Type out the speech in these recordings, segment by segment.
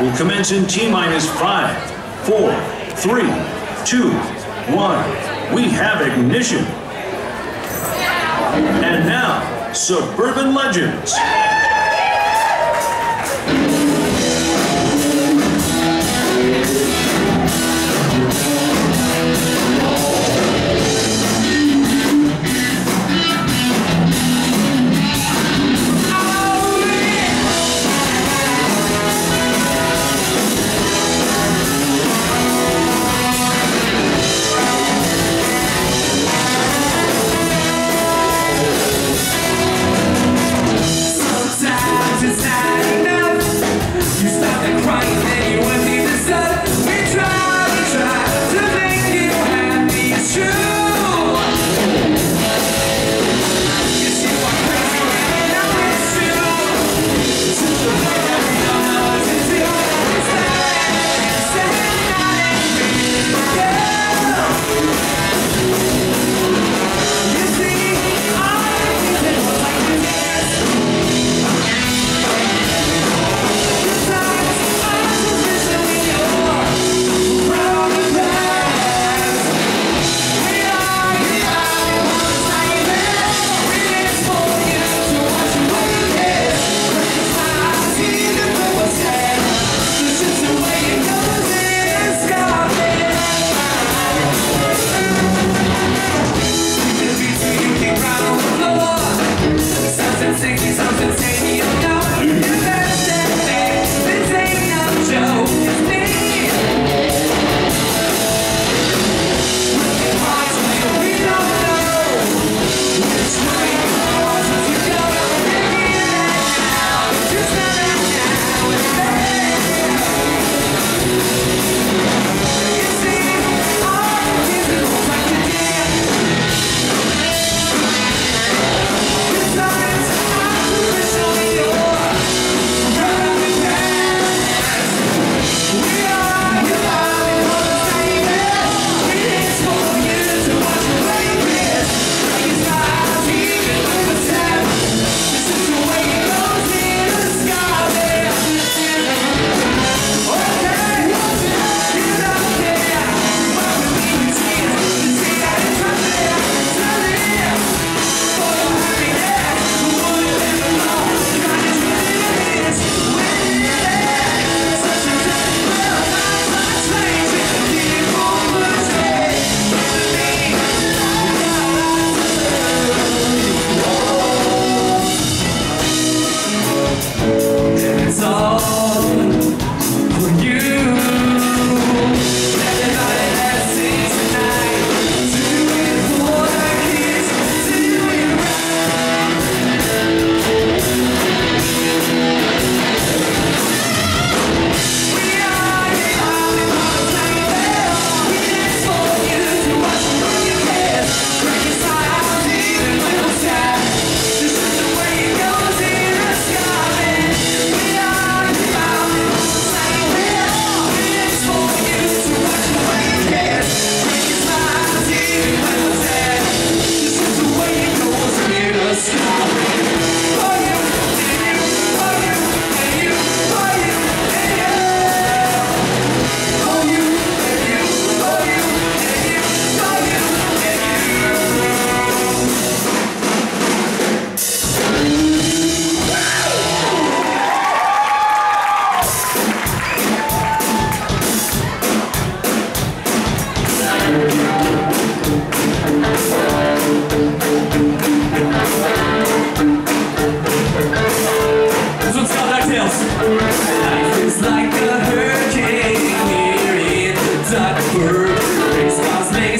will commence in T minus five, four, three, two, one. We have ignition. And now, Suburban Legends.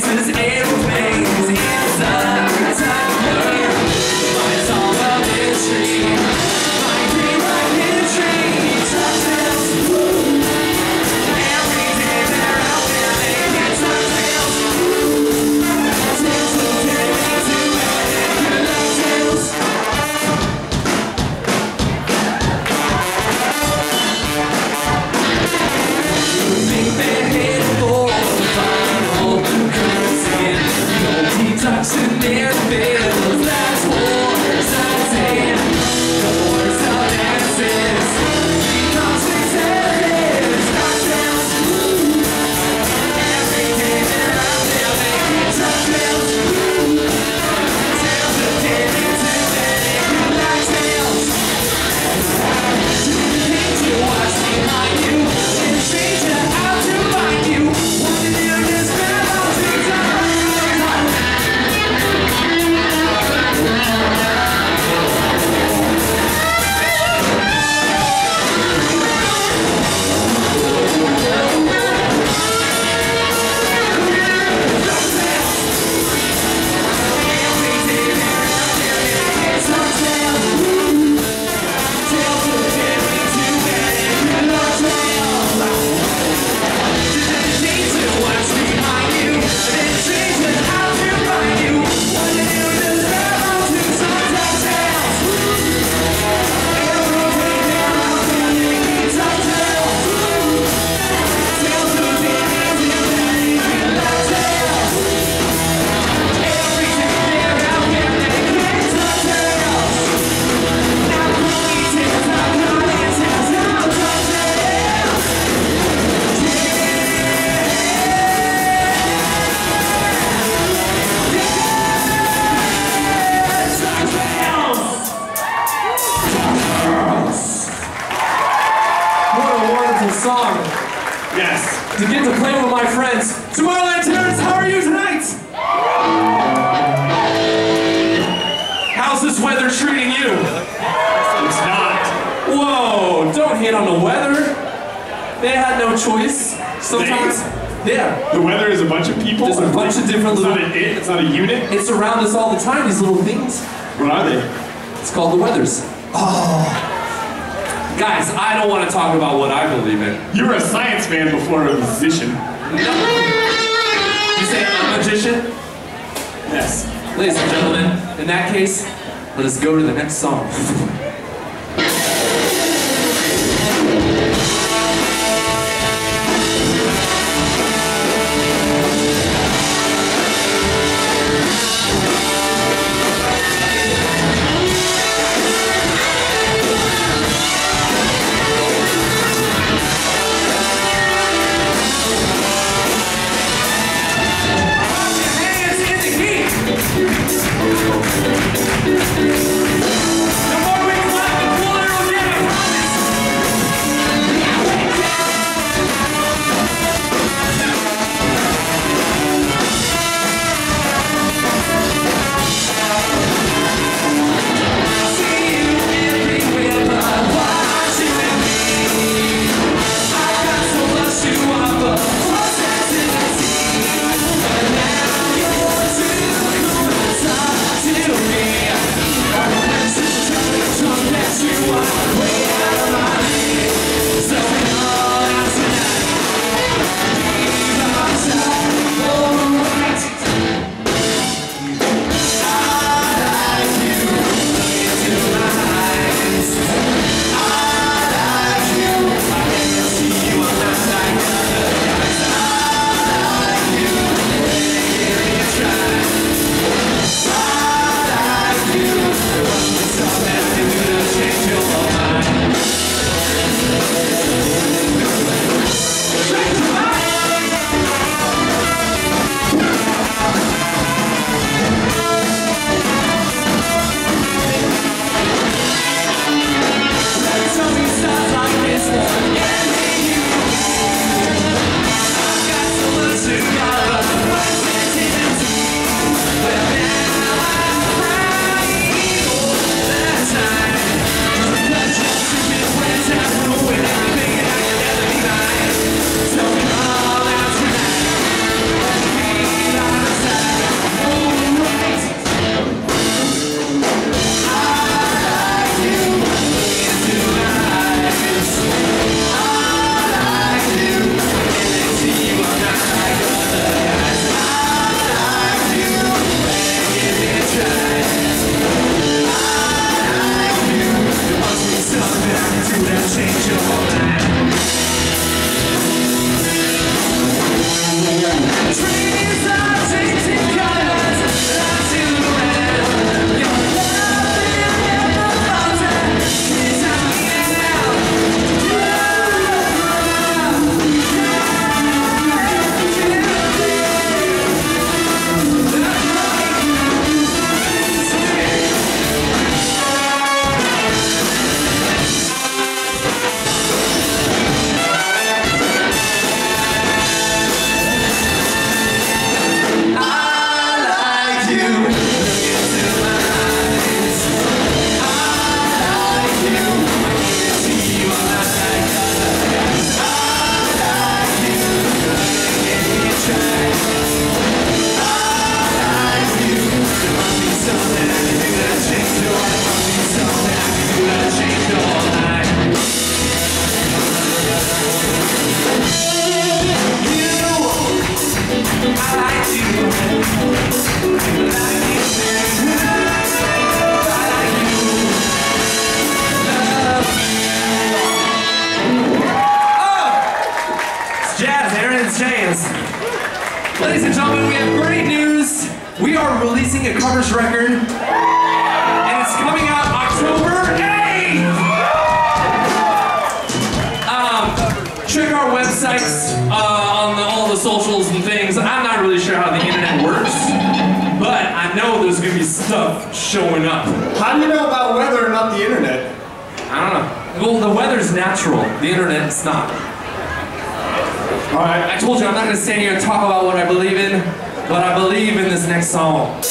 places. collapsing in bed. song. Yes. To get to play with my friends. Tomorrowland Terrence, how are you tonight? How's this weather treating you? It's not. Whoa, don't hit on the weather. They had no choice. Sometimes, yeah. The weather is a bunch of people. There's a bunch of different it's little. It's not an it, it's not a unit. It's around us all the time, these little things. What are they? It's called the weathers. Oh. Guys, I don't want to talk about what I believe in. You were a science man before a musician. You say I'm a magician? Yes. Ladies and gentlemen, in that case, let us go to the next song. there's gonna be stuff showing up. How do you know about weather and not the internet? I don't know. Well, the weather's natural. The internet's not. All right. I told you I'm not gonna stand here and talk about what I believe in, but I believe in this next song.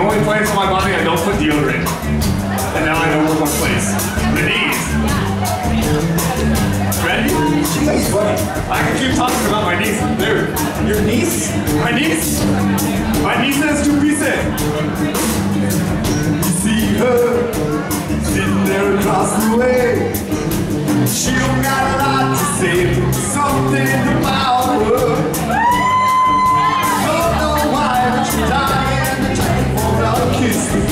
only place in my body I don't put deodorant. And now I know where my place. The knees. Ready? She's funny. I can keep talking about my niece. Dude. Your niece? My niece? My niece has two pieces. See her sitting there across the way. She don't got a lot to say, but something about her. Don't know why, but she died. Martins.